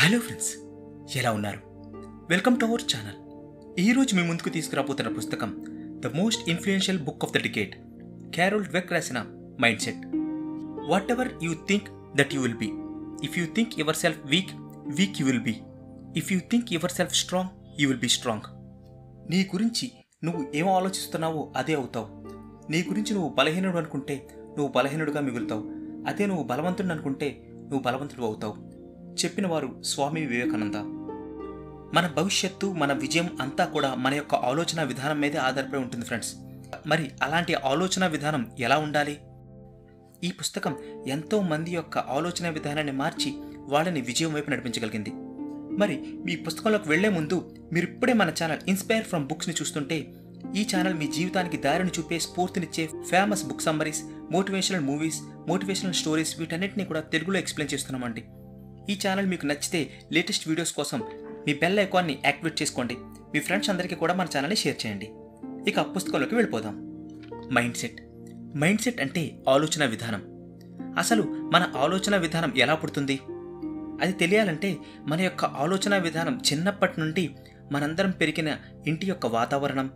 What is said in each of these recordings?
Hello friends ఎలా ఉన్నారు? Welcome to our channel ఈరోజు మీ ముందుకు తీసుకురాబోతున్న పుస్తకం the most influential book of the decade Carol Dweck రాసిన mindset whatever you think that you will be if you think yourself weak weak you will be if you think yourself strong you will be strong నీ గురించి నువ్వు ఏం ఆలోచిస్తున్నావో అదే అవుతావు. నీ గురించి నువ్వు బలహీనుడు అనుకుంటే నువ్వు బలహీనుడుగా మిగులుతావు. అదే నువ్వు బలవంతుడు అనుకుంటే నువ్వు బలవంతుడు అవుతావు. చెప్పినవారు స్వామి వివేకానంద. మన భవిష్యత్తు మన విజయం అంతా కూడా మన యొక్క ఆలోచన విధానం మీదే ఆధారపడి ఉంటుంది ఫ్రెండ్స్. మరి అలాంటి ఆలోచన విధానం ఎలా ఉండాలి? ఈ పుస్తకం ఎంతో మంది యొక్క ఆలోచన విధానాన్ని మార్చి వాళ్ళని విజయం వైపు నడిపించగలిగింది. మరి మీ పుస్తకంలోకి వెళ్ళే ముందు మీరు ఇప్పుడే మన ఛానల్ ఇన్స్పైర్ ఫ్రమ్ బుక్స్ని చూస్తుంటే ఈ ఛానల్ మీ జీవితానికి దారిని చూపే స్ఫూర్తినిచ్చే famous book summaries motivational movies motivational stories వీటన్నిటిని కూడా తెలుగులో ఎక్స్ప్లెయిన్ చేస్తున్నామండి. ఈ ఛానల్ మీకు నచ్చితే లేటెస్ట్ వీడియోస్ కోసం మీ బెల్ ఐకాన్ని యాక్టివేట్ చేసుకోండి. మీ ఫ్రెండ్స్ అందరికీ కూడా మన ఛానల్ని షేర్ చేయండి. ఇక పుస్తకంలోకి వెళ్ళిపోదాం. మైండ్ సెట్ మైండ్ సెట్ అంటే ఆలోచన విధానం. అసలు మన ఆలోచన విధానం ఎలా పుడుతుంది? అది తెలియాలంటే మన యొక్క ఆలోచన విధానం చిన్నప్పటి నుండి మనందరం పెరిగిన ఇంటి యొక్క వాతావరణం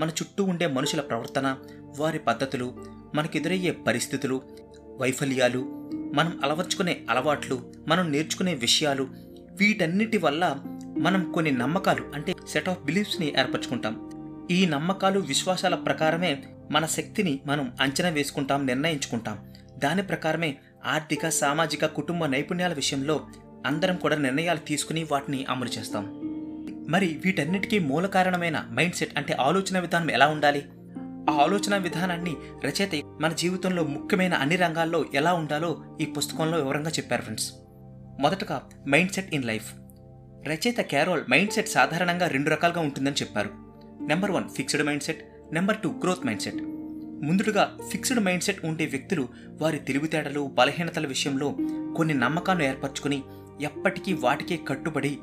మన చుట్టూ ఉండే మనుషుల ప్రవర్తన వారి పద్ధతులు మనకెదురయ్యే పరిస్థితులు వైఫల్యాలు మనం అలవర్చుకునే అలవాట్లు మనం నేర్చుకునే విషయాలు వీటన్నిటి వల్ల మనం కొన్ని నమ్మకాలు అంటే సెట్ ఆఫ్ బిలీఫ్స్ని ఏర్పరచుకుంటాం. ఈ నమ్మకాలు విశ్వాసాల ప్రకారమే మన శక్తిని మనం అంచనా వేసుకుంటాం నిర్ణయించుకుంటాం. దాని ప్రకారమే ఆర్థిక సామాజిక కుటుంబ నైపుణ్యాల విషయంలో అందరం కూడా నిర్ణయాలు తీసుకుని వాటిని అమలు చేస్తాం. మరి వీటన్నిటికీ మూల కారణమైన మైండ్ సెట్ అంటే ఆలోచన విధానం ఎలా ఉండాలి? ఆ ఆలోచన విధానాన్ని రచయిత మన జీవితంలో ముఖ్యమైన అన్ని రంగాల్లో ఎలా ఉండాలో ఈ పుస్తకంలో వివరంగా చెప్పారు ఫ్రెండ్స్. మొదటగా మైండ్ సెట్ ఇన్ లైఫ్. రచయిత క్యారోల్ మైండ్ సెట్ సాధారణంగా రెండు రకాలుగా ఉంటుందని చెప్పారు. Number one fixed mindset number two growth mindset ముందుగా ఫిక్స్డ్ మైండ్ సెట్ ఉండే వ్యక్తులు వారి తెలివితేటలు బలహీనతల విషయంలో కొన్ని నమ్మకాలను ఏర్పరచుకుని ఎప్పటికీ వాటికే కట్టుబడి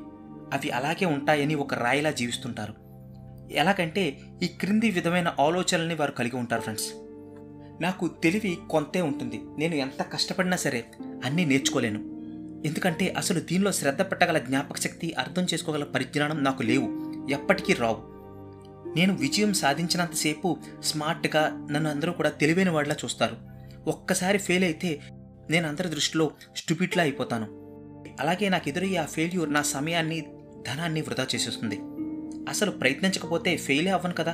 అవి అలాగే ఉంటాయని ఒక రాయిలా జీవిస్తుంటారు. ఎలాగంటే ఈ క్రింది విధమైన ఆలోచనల్ని వారు కలిగి ఉంటారు ఫ్రెండ్స్. నాకు తెలివి కొంతే ఉంటుంది. నేను ఎంత కష్టపడినా సరే అన్నీ నేర్చుకోలేను. ఎందుకంటే అసలు దీనిలో శ్రద్ధ పెట్టగల జ్ఞాపక శక్తి అర్థం చేసుకోగల పరిజ్ఞానం నాకు లేవు. ఎప్పటికీ రావు. నేను విజయం సాధించినంతసేపు స్మార్ట్గా నన్ను అందరూ కూడా తెలివైన వాడిలా చూస్తారు. ఒక్కసారి ఫెయిల్ అయితే నేను అందరి దృష్టిలో స్టూపిట్లా అయిపోతాను. అలాగే నాకు ఎదురయ్యే ఆ ఫెయిల్యూర్ నా సమయాన్ని ధనాన్ని వృధా చేసేస్తుంది. అసలు ప్రయత్నించకపోతే ఫెయిలే అవ్వను కదా?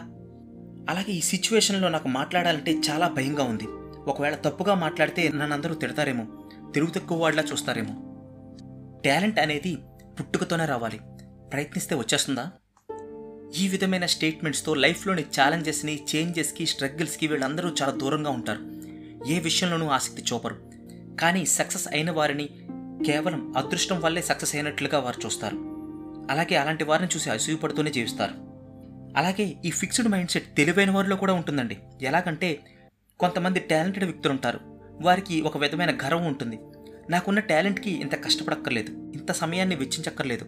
అలాగే ఈ సిచ్యువేషన్లో నాకు మాట్లాడాలంటే చాలా భయంగా ఉంది. ఒకవేళ తప్పుగా మాట్లాడితే నన్ను అందరూ తిడతారేమో తెలుగు తక్కువ వాడిలా చూస్తారేమో. టాలెంట్ అనేది పుట్టుకతోనే రావాలి. ప్రయత్నిస్తే వచ్చేస్తుందా? ఈ విధమైన స్టేట్మెంట్స్తో లైఫ్లోని ఛాలెంజెస్ని చేంజెస్కి స్ట్రగుల్స్కి వీళ్ళందరూ చాలా దూరంగా ఉంటారు. ఏ విషయంలోనూ ఆసక్తి చూపరు. కానీ సక్సెస్ అయిన వారిని కేవలం అదృష్టం వల్లే సక్సెస్ అయినట్లుగా వారు చూస్తారు. అలాగే అలాంటి వారిని చూసి అసూయపడుతూనే జీవిస్తారు. అలాగే ఈ ఫిక్స్డ్ మైండ్ సెట్ తెలివైన వారిలో కూడా ఉంటుందండి. ఎలాగంటే కొంతమంది టాలెంటెడ్ వ్యక్తులు ఉంటారు. వారికి ఒక విధమైన గర్వం ఉంటుంది. నాకున్న టాలెంట్కి ఇంత కష్టపడక్కర్లేదు. ఇంత సమయాన్ని వెచ్చించక్కర్లేదు.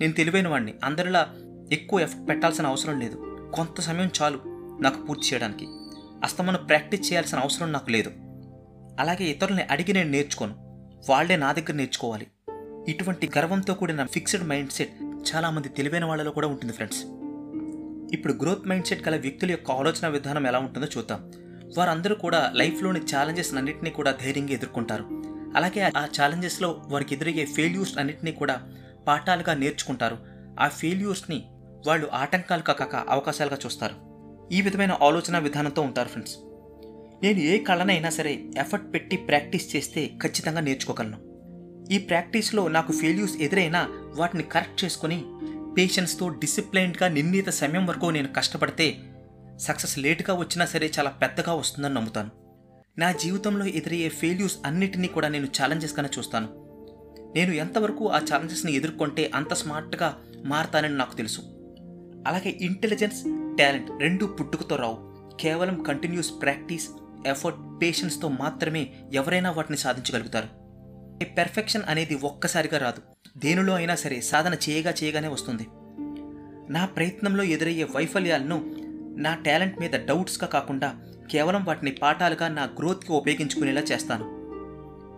నేను తెలివైన వాడిని అందరిలా ఎక్కువ ఎఫర్ట్ పెట్టాల్సిన అవసరం లేదు. కొంత సమయం చాలు నాకు పూర్తి చేయడానికి. అస్తమను ప్రాక్టీస్ చేయాల్సిన అవసరం నాకు లేదు. అలాగే ఇతరుల్ని అడిగి నేను నేర్చుకోను. వాళ్ళే నా దగ్గర నేర్చుకోవాలి. ఇటువంటి గర్వంతో కూడిన ఫిక్స్డ్ మైండ్ సెట్ చాలామంది తెలివైన వాళ్ళలో కూడా ఉంటుంది ఫ్రెండ్స్ ఇప్పుడు గ్రోత్ మైండ్ సెట్ గల వ్యక్తుల యొక్క ఆలోచన విధానం ఎలా ఉంటుందో చూద్దాం. వారందరూ కూడా లైఫ్లోని ఛాలెంజెస్ అన్నింటినీ కూడా ధైర్యంగా ఎదుర్కొంటారు. అలాగే ఆ ఛాలెంజెస్లో వారికి ఎదురయ్యే ఫెయిల్యూర్స్ అన్నింటినీ కూడా పాఠాలుగా నేర్చుకుంటారు. ఆ ఫెయిల్యూర్స్ని వాళ్ళు ఆటంకాలుగా కాక అవకాశాలుగా చూస్తారు. ఈ విధమైన ఆలోచన విధానంతో ఉంటారు ఫ్రెండ్స్ నేను ఏ కళనైనా సరే ఎఫర్ట్ పెట్టి ప్రాక్టీస్ చేస్తే ఖచ్చితంగా నేర్చుకోగలను. ఈ ప్రాక్టీస్లో నాకు ఫెయిల్యూర్స్ ఎదురైనా వాటిని కరెక్ట్ చేసుకుని పేషెన్స్తో డిసిప్లైన్డ్గా నిర్ణీత సమయం వరకు నేను కష్టపడితే సక్సెస్ లేటుగా వచ్చినా సరే చాలా పెద్దగా వస్తుందని నమ్ముతాను. నా జీవితంలో ఎదురయ్యే ఫెయిల్యూర్స్ అన్నిటినీ కూడా నేను ఛాలెంజెస్గానే చూస్తాను. నేను ఎంతవరకు ఆ ఛాలెంజెస్ని ఎదుర్కొంటే అంత స్మార్ట్గా మారతానని నాకు తెలుసు. అలాగే ఇంటెలిజెన్స్ టాలెంట్ రెండు పుట్టుకతో రావు. కేవలం కంటిన్యూస్ ప్రాక్టీస్ ఎఫర్ట్ పేషెన్స్తో మాత్రమే ఎవరైనా వాటిని సాధించగలుగుతారు. పెర్ఫెక్షన్ అనేది ఒక్కసారిగా రాదు. దేనిలో అయినా సరే సాధన చేయగా చేయగానే వస్తుంది. నా ప్రయత్నంలో ఎదురయ్యే వైఫల్యాలను నా టాలెంట్ మీద డౌట్స్గా కాకుండా కేవలం వాటిని పాఠాలుగా నా గ్రోత్కి ఉపయోగించుకునేలా చేస్తాను.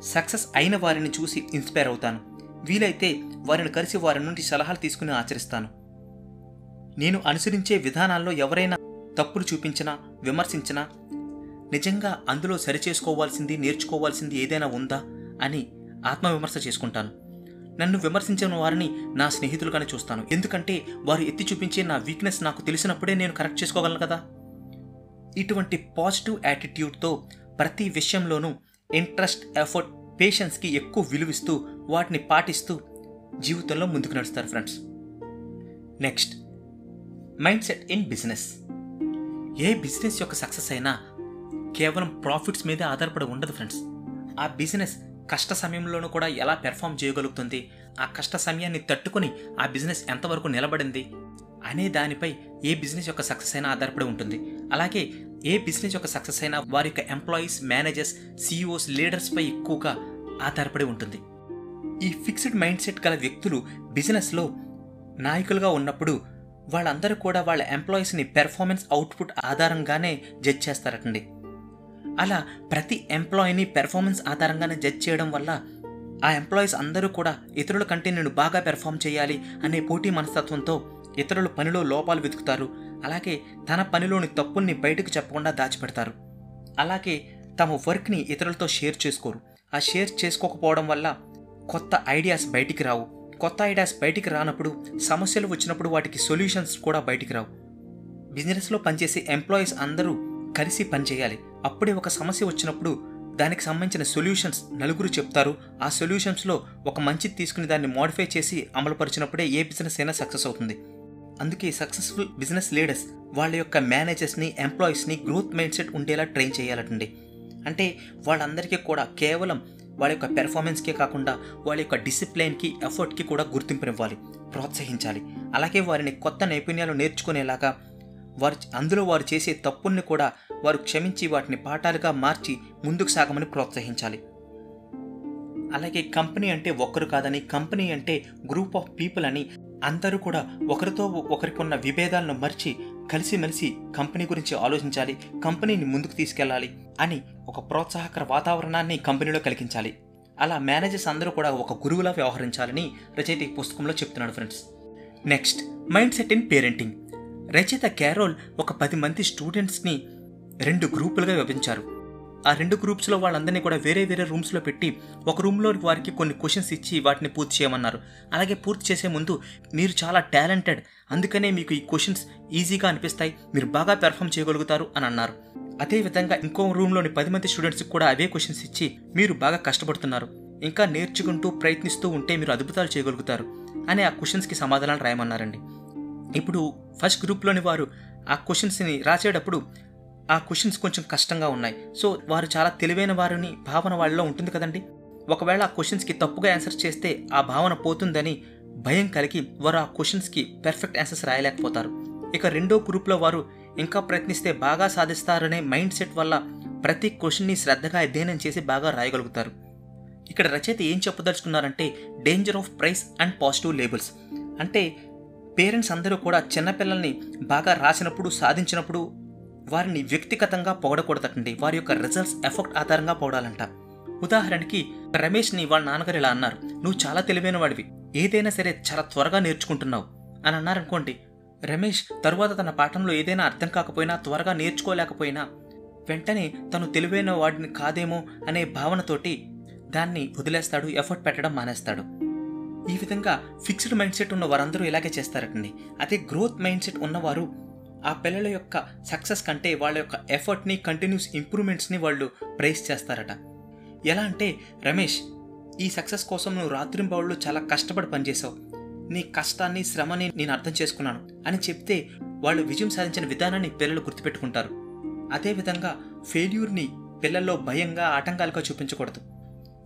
సక్సెస్ అయిన వారిని చూసి ఇన్స్పైర్ అవుతాను. వీలైతే వారిని కలిసి వారి నుండి సలహాలు తీసుకుని ఆచరిస్తాను. నేను అనుసరించే విధానాల్లో ఎవరైనా తప్పులు చూపించినా విమర్శించినా నిజంగా అందులో సరిచేసుకోవాల్సింది నేర్చుకోవాల్సింది ఏదైనా ఉందా అని ఆత్మవిమర్శ చేసుకుంటాను. నన్ను విమర్శించిన వారిని నా స్నేహితులుగానే చూస్తాను. ఎందుకంటే వారు ఎత్తి చూపించే నా వీక్నెస్ నాకు తెలిసినప్పుడే నేను కరెక్ట్ చేసుకోగలను కదా? ఇటువంటి పాజిటివ్ యాటిట్యూడ్తో ప్రతి విషయంలోనూ ఇంట్రెస్ట్ ఎఫర్ట్ పేషెన్స్కి ఎక్కువ విలువిస్తూ వాటిని పాటిస్తూ జీవితంలో ముందుకు నడుస్తారు friends next mindset in business A business యొక్క సక్సెస్ అయినా కేవలం ప్రాఫిట్స్ మీదే ఆధారపడి ఉండదు ఫ్రెండ్స్ ఆ బిజినెస్ కష్ట సమయంలోనూ కూడా ఎలా పెర్ఫామ్ చేయగలుగుతుంది? ఆ కష్ట సమయాన్ని తట్టుకొని ఆ బిజినెస్ ఎంతవరకు నిలబడింది? అనే దానిపై ఏ బిజినెస్ యొక్క సక్సెస్ అయినా ఆధారపడి ఉంటుంది. అలాగే ఏ బిజినెస్ యొక్క సక్సెస్ అయినా వారి యొక్క ఎంప్లాయీస్ మేనేజర్స్ సీఈఓస్ లీడర్స్పై ఎక్కువగా ఆధారపడి ఉంటుంది. ఈ ఫిక్స్డ్ మైండ్ సెట్ గల వ్యక్తులు బిజినెస్లో నాయకులుగా ఉన్నప్పుడు వాళ్ళందరూ కూడా వాళ్ళ ఎంప్లాయీస్ని పెర్ఫార్మెన్స్ అవుట్పుట్ ఆధారంగానే జడ్జ్ చేస్తారటండి. అలా ప్రతి ఎంప్లాయీని పెర్ఫార్మెన్స్ ఆధారంగానే జడ్జ్ చేయడం వల్ల ఆ ఎంప్లాయీస్ అందరూ కూడా ఇతరుల కంటే నేను బాగా పెర్ఫామ్ చేయాలి అనే పోటీ మనస్తత్వంతో ఇతరుల పనిలో లోపాలు వెతుకుతారు. అలాగే తన పనిలోని తప్పుల్ని బయటకు చెప్పకుండా దాచిపెడతారు. అలాగే తమ వర్క్ని ఇతరులతో షేర్ చేసుకోరు. ఆ షేర్ చేసుకోకపోవడం వల్ల కొత్త ఐడియాస్ బయటికి రావు. కొత్త ఐడియాస్ బయటికి రానప్పుడు సమస్యలు వచ్చినప్పుడు వాటికి సొల్యూషన్స్ కూడా బయటికి రావు. బిజినెస్లో పనిచేసే ఎంప్లాయీస్ అందరూ కలిసి పనిచేయాలి. అప్పుడే ఒక సమస్య వచ్చినప్పుడు దానికి సంబంధించిన సొల్యూషన్స్ నలుగురు చెప్తారు. ఆ సొల్యూషన్స్లో ఒక మంచిది తీసుకుని దాన్ని మోడిఫై చేసి అమలుపరిచినప్పుడే ఏ బిజినెస్ అయినా సక్సెస్ అవుతుంది. అందుకే సక్సెస్ఫుల్ బిజినెస్ లీడర్స్ వాళ్ళ యొక్క మేనేజర్స్ని ఎంప్లాయీస్ని గ్రోత్ మైండ్ సెట్ ఉండేలా ట్రైన్ చేయాలటండి అంటే వాళ్ళందరికీ కూడా కేవలం వాళ్ళ యొక్క పెర్ఫార్మెన్స్కే కాకుండా వాళ్ళ యొక్క డిసిప్లైన్కి ఎఫర్ట్కి కూడా గుర్తింపునివ్వాలి ప్రోత్సహించాలి. అలాగే వారిని కొత్త నైపుణ్యాలు నేర్చుకునేలాగా వారు అందులో వారు చేసే తప్పుల్ని కూడా వారు క్షమించి వాటిని పాఠాలుగా మార్చి ముందుకు సాగమని ప్రోత్సహించాలి. అలాగే కంపెనీ అంటే ఒక్కరు కాదని కంపెనీ అంటే గ్రూప్ ఆఫ్ పీపుల్ అని అందరూ కూడా ఒకరితో ఒకరికి ఉన్న విభేదాలను మర్చి కలిసిమెలిసి కంపెనీ గురించి ఆలోచించాలి కంపెనీని ముందుకు తీసుకెళ్ళాలి అని ఒక ప్రోత్సాహకర వాతావరణాన్ని కంపెనీలో కలిగించాలి. అలా మేనేజర్స్ అందరూ కూడా ఒక గురువులా వ్యవహరించాలని రచయిత ఈ పుస్తకంలో చెప్తున్నాడు friends. Next mindset in parenting. రచయిత క్యారోల్ ఒక పది మంది స్టూడెంట్స్ని రెండు గ్రూపులుగా విభజించారు. ఆ రెండు గ్రూప్స్లో వాళ్ళందరినీ కూడా వేరే వేరే రూమ్స్లో పెట్టి ఒక రూమ్లో వారికి కొన్ని క్వశ్చన్స్ ఇచ్చి వాటిని పూర్తి చేయమన్నారు. అలాగే పూర్తి చేసే ముందు మీరు చాలా టాలెంటెడ్ అందుకనే మీకు ఈ క్వశ్చన్స్ ఈజీగా అనిపిస్తాయి మీరు బాగా పెర్ఫామ్ చేయగలుగుతారు అని అన్నారు. అదేవిధంగా ఇంకో రూమ్లోని పది మంది స్టూడెంట్స్కి కూడా అవే క్వశ్చన్స్ ఇచ్చి మీరు బాగా కష్టపడుతున్నారు. ఇంకా నేర్చుకుంటూ ప్రయత్నిస్తూ ఉంటే మీరు అద్భుతాలు చేయగలుగుతారు అని ఆ క్వశ్చన్స్కి సమాధానాలు రాయమన్నారండి. ఇప్పుడు ఫస్ట్ గ్రూప్లోని వారు ఆ క్వశ్చన్స్ని రాసేటప్పుడు ఆ క్వశ్చన్స్ కొంచెం కష్టంగా ఉన్నాయి. సో వారు చాలా తెలివైన వారిని భావన వాళ్ళలో ఉంటుంది కదండి? ఒకవేళ ఆ క్వశ్చన్స్కి తప్పుగా ఆన్సర్ చేస్తే ఆ భావన పోతుందని భయం కలిగి వారు ఆ క్వశ్చన్స్కి పెర్ఫెక్ట్ ఆన్సర్స్ రాయలేకపోతారు. ఇక రెండో గ్రూప్లో వారు ఇంకా ప్రయత్నిస్తే బాగా సాధిస్తారనే మైండ్ సెట్ వల్ల ప్రతి క్వశ్చన్ని శ్రద్ధగా అధ్యయనం చేసి బాగా రాయగలుగుతారు. ఇక్కడ రచయిత ఏం చెప్పదలుచుకున్నారంటే danger of praise and positive labels అంటే పేరెంట్స్ అందరూ కూడా చిన్నపిల్లల్ని బాగా రాసినప్పుడు సాధించినప్పుడు వారిని వ్యక్తిగతంగా పొగడకూడదటండి. వారి యొక్క రిజల్ట్స్ ఎఫెక్ట్ ఆధారంగా పొగడాలంట. ఉదాహరణకి రమేష్ని వాళ్ళ నాన్నగారు ఇలా అన్నారు నువ్వు చాలా తెలివైన వాడివి. ఏదైనా సరే చాలా త్వరగా నేర్చుకుంటున్నావు. అని అన్నారనుకోండి రమేష్ తరువాత తన పాఠంలో ఏదైనా అర్థం కాకపోయినా త్వరగా నేర్చుకోలేకపోయినా వెంటనే తను తెలివైన వాడిని కాదేమో అనే భావనతోటి దాన్ని వదిలేస్తాడు ఎఫర్ట్ పెట్టడం మానేస్తాడు. ఈ విధంగా ఫిక్స్డ్ మైండ్ సెట్ ఉన్న వారందరూ ఇలాగే చేస్తారటండి. అదే గ్రోత్ మైండ్ సెట్ ఉన్నవారు ఆ పిల్లల యొక్క సక్సెస్ కంటే వాళ్ళ యొక్క ఎఫర్ట్ని కంటిన్యూస్ ఇంప్రూవ్మెంట్స్ని వాళ్ళు ప్రైజ్ చేస్తారట. ఎలా అంటే రమేష్ ఈ సక్సెస్ కోసం నువ్వు రాత్రింబవళ్ళు చాలా కష్టపడి పనిచేసావు నీ కష్టాన్ని శ్రమని నేను అర్థం చేసుకున్నాను అని చెప్తే వాళ్ళు విజయం సాధించిన విధానాన్ని పిల్లలు గుర్తుపెట్టుకుంటారు. అదేవిధంగా ఫెయిల్యూర్ని పిల్లల్లో భయంగా ఆటంకాలుగా చూపించకూడదు.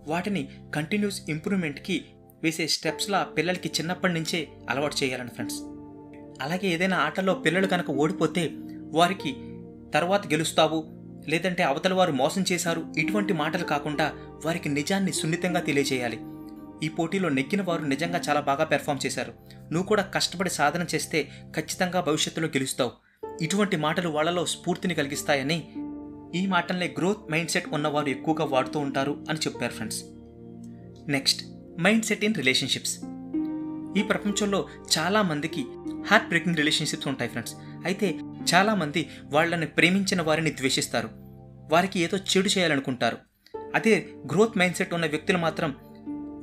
వాటిని కంటిన్యూస్ ఇంప్రూవ్మెంట్కి వేసే స్టెప్స్లా పిల్లలకి చిన్నప్పటి నుంచే అలవాటు చేయాలని ఫ్రెండ్స్ అలాగే ఏదైనా ఆటలో పిల్లలు కనుక ఓడిపోతే వారికి తర్వాత గెలుస్తావు లేదంటే అవతల వారు మోసం చేశారు ఇటువంటి మాటలు కాకుండా వారికి నిజాన్ని సున్నితంగా తెలియజేయాలి. ఈ పోటీలో నెగ్గిన వారు నిజంగా చాలా బాగా పెర్ఫామ్ చేశారు. నువ్వు కూడా కష్టపడి సాధన చేస్తే ఖచ్చితంగా భవిష్యత్తులో గెలుస్తావు. ఇటువంటి మాటలు వాళ్ళలో స్ఫూర్తిని కలిగిస్తాయని ఈ మాటల్నే గ్రోత్ మైండ్ సెట్ ఉన్నవారు ఎక్కువగా వాడుతూ ఉంటారు అని చెప్పారు friends next mind set in relationships. ఈ ప్రపంచంలో చాలామందికి హార్ట్ బ్రేకింగ్ రిలేషన్షిప్స్ ఉంటాయి ఫ్రెండ్స్ అయితే చాలామంది వాళ్ళని ప్రేమించిన వారిని ద్వేషిస్తారు. వారికి ఏదో చెడు చేయాలనుకుంటారు. అదే గ్రోత్ మైండ్ సెట్ ఉన్న వ్యక్తులు మాత్రం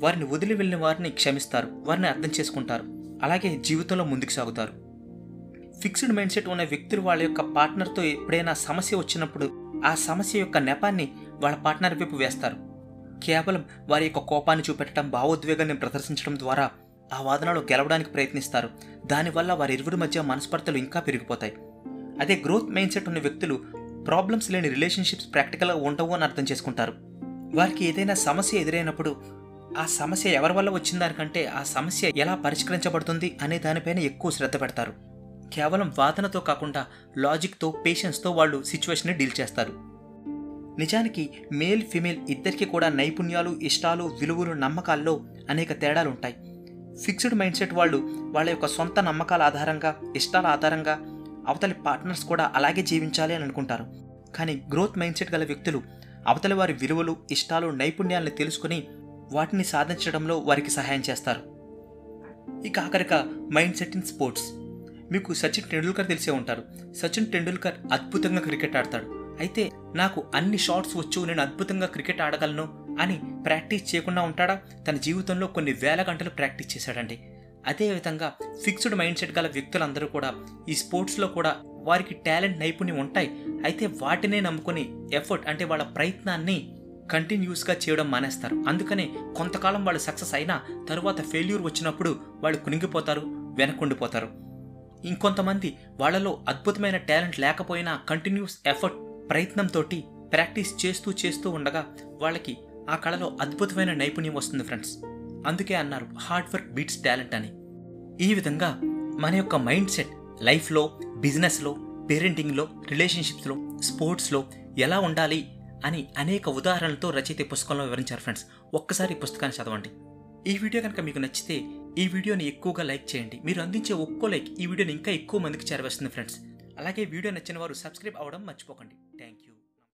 వారిని వదిలి వెళ్ళిన వారిని క్షమిస్తారు. వారిని అర్థం చేసుకుంటారు. అలాగే జీవితంలో ముందుకు సాగుతారు. ఫిక్స్డ్ మైండ్ సెట్ ఉన్న వ్యక్తులు వాళ్ళ యొక్క పార్ట్నర్తో ఎప్పుడైనా సమస్య వచ్చినప్పుడు ఆ సమస్య యొక్క నెపాన్ని వాళ్ళ పార్ట్నర్ వైపు వేస్తారు. కేవలం వారి యొక్క కోపాన్ని చూపెట్టడం భావోద్వేగాన్ని ప్రదర్శించడం ద్వారా ఆ వాదనలో గెలవడానికి ప్రయత్నిస్తారు. దానివల్ల వారి ఇరువురి మధ్య మనస్పర్ధలు ఇంకా పెరిగిపోతాయి. అదే గ్రోత్ మైండ్ సెట్ ఉన్న వ్యక్తులు ప్రాబ్లమ్స్ లేని రిలేషన్షిప్స్ ప్రాక్టికల్గా ఉండవు అని అర్థం చేసుకుంటారు. వారికి ఏదైనా సమస్య ఎదురైనప్పుడు ఆ సమస్య ఎవరి వల్ల వచ్చిన దానికంటే ఆ సమస్య ఎలా పరిష్కరించబడుతుంది అనే దానిపైన ఎక్కువ శ్రద్ధ పెడతారు. కేవలం వాదనతో కాకుండా లాజిక్తో పేషెన్స్తో వాళ్ళు సిచ్యువేషన్ని డీల్ చేస్తారు. నిజానికి మేల్ ఫిమేల్ ఇద్దరికి కూడా నైపుణ్యాలు ఇష్టాలు విలువలు నమ్మకాల్లో అనేక తేడాలు ఉంటాయి ఫిక్స్డ్ మైండ్ సెట్ వాళ్ళు వాళ్ళ యొక్క సొంత నమ్మకాల ఆధారంగా ఇష్టాల ఆధారంగా అవతలి పార్ట్నర్స్ కూడా అలాగే జీవించాలి అని అనుకుంటారు. కానీ గ్రోత్ మైండ్ సెట్ గల వ్యక్తులు అవతలి వారి విలువలు ఇష్టాలు నైపుణ్యాలను తెలుసుకుని వాటిని సాధించడంలో వారికి సహాయం చేస్తారు. ఇక ఆఖరిక మైండ్ సెట్ ఇన్ స్పోర్ట్స్. మీకు సచిన్ టెండూల్కర్ తెలిసే ఉంటారు. సచిన్ టెండూల్కర్ అద్భుతంగా క్రికెట్ ఆడతాడు. అయితే నాకు అన్ని షాట్స్ వచ్చు నేను అద్భుతంగా క్రికెట్ ఆడగలను అని ప్రాక్టీస్ చేయకుండా ఉంటాడా? తన జీవితంలో కొన్ని వేల గంటలు ప్రాక్టీస్ చేశాడండి. అదేవిధంగా ఫిక్స్డ్ మైండ్ సెట్ గల వ్యక్తులందరూ కూడా ఈ స్పోర్ట్స్లో కూడా వారికి టాలెంట్ నైపుణ్యం ఉంటాయి. అయితే వాటినే నమ్ముకొని ఎఫర్ట్ అంటే వాళ్ళ ప్రయత్నాన్ని కంటిన్యూస్గా చేయడం మానేస్తారు. అందుకనే కొంతకాలం వాళ్ళు సక్సెస్ అయినా తరువాత ఫెయిల్యూర్ వచ్చినప్పుడు వాళ్ళు కునిగిపోతారు వెనక్కుండిపోతారు. ఇంకొంతమంది వాళ్ళలో అద్భుతమైన టాలెంట్ లేకపోయినా కంటిన్యూస్ ఎఫర్ట్ ప్రయత్నంతో ప్రాక్టీస్ చేస్తూ చేస్తూ ఉండగా వాళ్ళకి ఆ కళలో అద్భుతమైన నైపుణ్యం వస్తుంది ఫ్రెండ్స్. అందుకే అన్నారు హార్డ్ వర్క్ బీట్స్ టాలెంట్ అని. ఈ విధంగా మన యొక్క మైండ్ సెట్ లైఫ్లో బిజినెస్లో పేరెంటింగ్లో రిలేషన్షిప్స్లో స్పోర్ట్స్లో ఎలా ఉండాలి అని అనేక ఉదాహరణలతో రచయిత పుస్తకంలో వివరించారు ఫ్రెండ్స్. ఒక్కసారి ఈ పుస్తకాన్ని చదవండి. ఈ వీడియో కనుక మీకు నచ్చితే ఈ వీడియోని ఎక్కువగా లైక్ చేయండి. మీరు అందించే ఒక్కో లైక్ ఈ వీడియోని ఇంకా ఎక్కువ మందికి చేరవేస్తుంది ఫ్రెండ్స్. అలాగే వీడియో నచ్చిన వారు సబ్స్క్రైబ్ అవ్వడం మర్చిపోకండి. Thank you